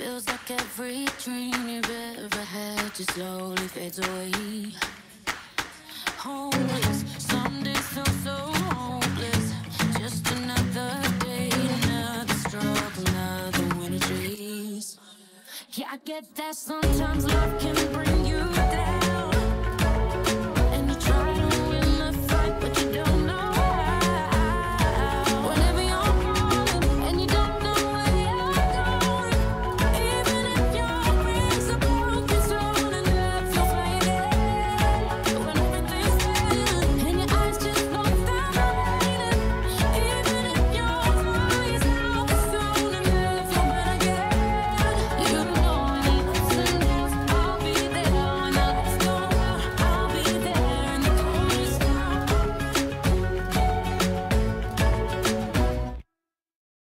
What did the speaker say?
Feels like every dream you've ever had just slowly fades away. Homeless, some days feel so hopeless. Just another day, another struggle, another winter dreams. Yeah, I get that sometimes love can bring you down.